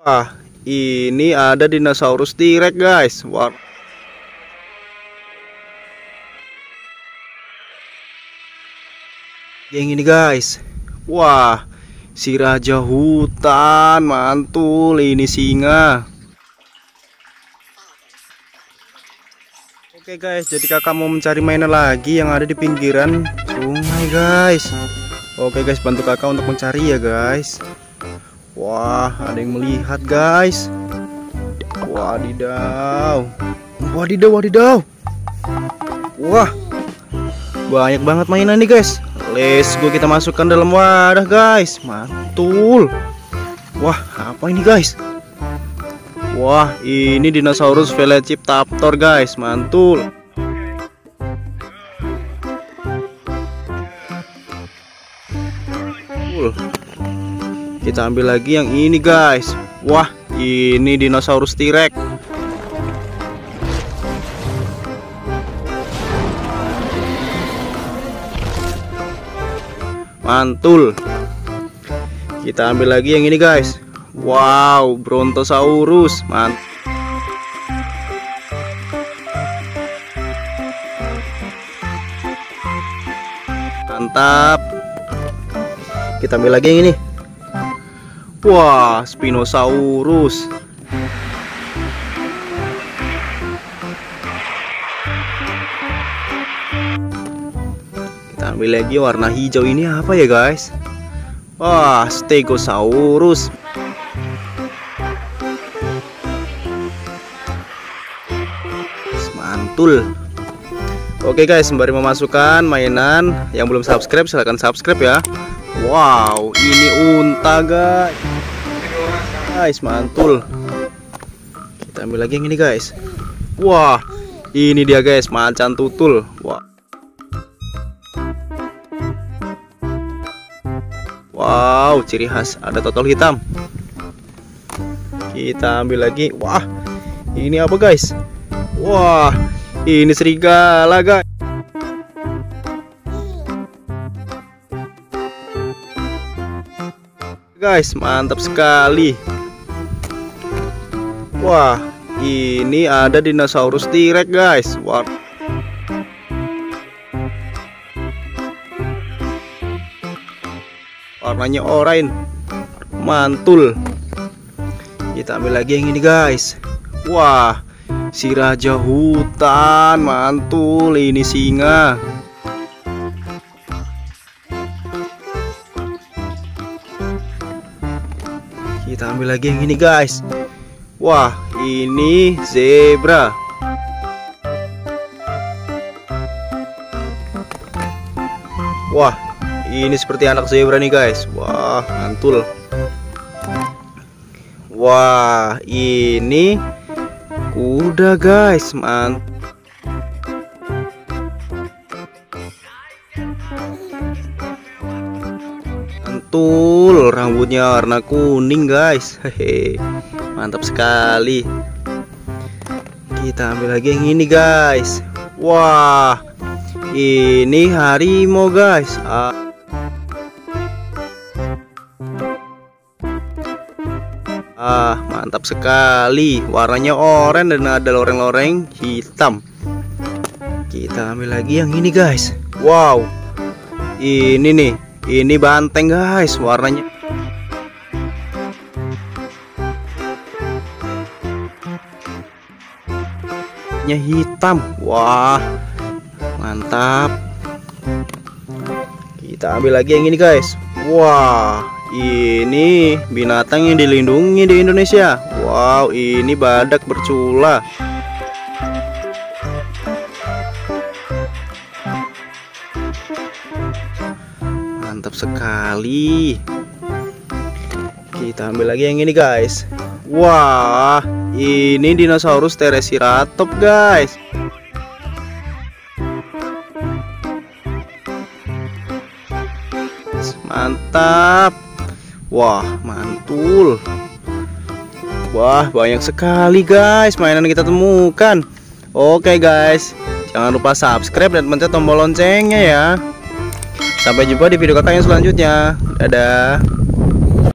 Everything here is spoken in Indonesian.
Wah, ini ada dinosaurus T-Rex, guys. Wah. Yang ini, guys. Wah, si raja hutan, mantul ini singa. Oke guys, jadi kakak mau mencari mainan lagi yang ada di pinggiran sungai guys. Oke guys, bantu kakak untuk mencari ya guys. Wah, ada yang melihat guys. Wadidaw. Wadidaw, wadidaw. Wah. Banyak banget mainan nih guys. Let's go kita masukkan dalam wadah guys. Mantul. Wah, apa ini guys? Wah, ini dinosaurus Velociraptor guys. Mantul. Kita ambil lagi yang ini guys. Wah, ini dinosaurus T-Rex. Mantul. Kita ambil lagi yang ini guys. Wow, Brontosaurus. Mantap. Mantap. Kita ambil lagi yang ini. Wah, Spinosaurus. Kita ambil lagi warna hijau ini apa ya, guys? Wah, Stegosaurus. Mantul. Oke guys, sembari memasukkan mainan yang belum subscribe silahkan subscribe ya. Wow, ini unta guys. Guys, mantul. Kita ambil lagi yang ini guys. Wah, ini dia guys, macan tutul. Wah. Wow, ciri khas ada totol hitam. Kita ambil lagi. Wah, ini apa guys? Wah, ini serigala guys. Guys, mantap sekali. Wah, ini ada dinosaurus T-Rex guys. Wah. Warnanya oranye. Mantul. Kita ambil lagi yang ini guys. Wah, si raja hutan mantul ini singa kita ambil lagi yang ini guys wah ini zebra wah ini seperti anak zebra nih guys wah mantul wah ini Kuda guys, mantap. Mantul, rambutnya warna kuning guys. Hehe. Mantap sekali. Kita ambil lagi yang ini guys. Wah. Ini harimau guys. Ah. Ah, mantap sekali. Warnanya oranye dan ada loreng-loreng hitam. Kita ambil lagi yang ini, guys. Wow. Ini nih, ini banteng, guys. Warnanya hitam. Wah. Mantap. Kita ambil lagi yang ini, guys. Wah, ini binatang yang dilindungi di Indonesia. Wow, ini badak bercula. Mantap sekali. Kita ambil lagi yang ini, guys. Wah, ini dinosaurus Teresiratops, guys. Mantap. Wah, mantul. Wah, banyak sekali guys mainan kita temukan. Oke guys, jangan lupa subscribe dan pencet tombol loncengnya ya. Sampai jumpa di video kakak yang selanjutnya. Dadah.